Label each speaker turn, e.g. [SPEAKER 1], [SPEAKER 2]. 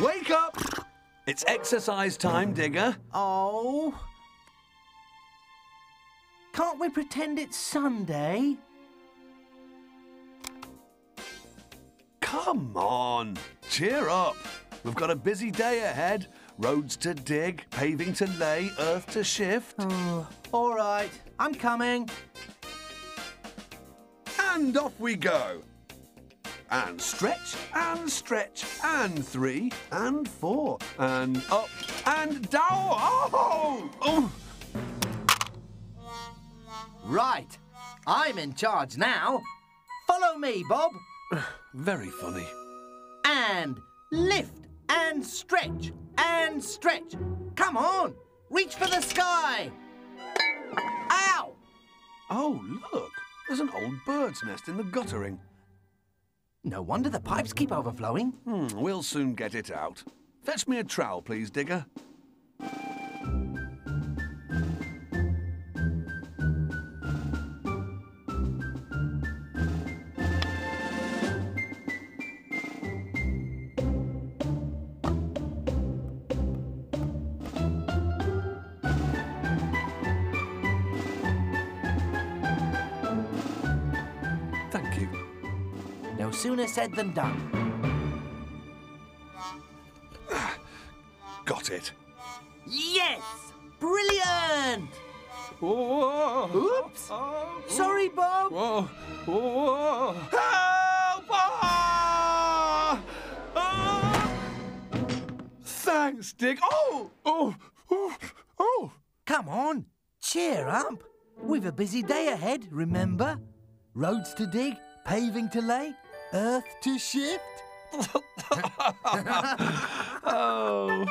[SPEAKER 1] Wake up! It's exercise time, Digger.
[SPEAKER 2] Oh. Can't we pretend it's Sunday?
[SPEAKER 1] Come on, cheer up. We've got a busy day ahead. Roads to dig, paving to lay, earth to shift.
[SPEAKER 2] Oh, all right, I'm coming.
[SPEAKER 1] And off we go. And stretch, and stretch, and three, and four, and up, and down. Oh! oh.
[SPEAKER 2] Right, I'm in charge now. Follow me, Bob.
[SPEAKER 1] Very funny.
[SPEAKER 2] And lift, and stretch, and stretch. Come on, reach for the sky. Ow!
[SPEAKER 1] Oh, look. There's an old bird's nest in the guttering.
[SPEAKER 2] No wonder the pipes keep overflowing.
[SPEAKER 1] Hmm, we'll soon get it out. Fetch me a trowel, please, Digger. Thank you.
[SPEAKER 2] No sooner said than done.
[SPEAKER 1] Got it.
[SPEAKER 2] Yes! Brilliant!
[SPEAKER 1] Whoa!
[SPEAKER 2] Oops! Sorry, Bob.
[SPEAKER 1] Whoa! Whoa! Help! Ah! Ah! Thanks, Dick. Oh! Oh! Oh! Oh!
[SPEAKER 2] Come on, cheer up. We've a busy day ahead, remember? Roads to dig, paving to lay, earth to shift.
[SPEAKER 1] oh.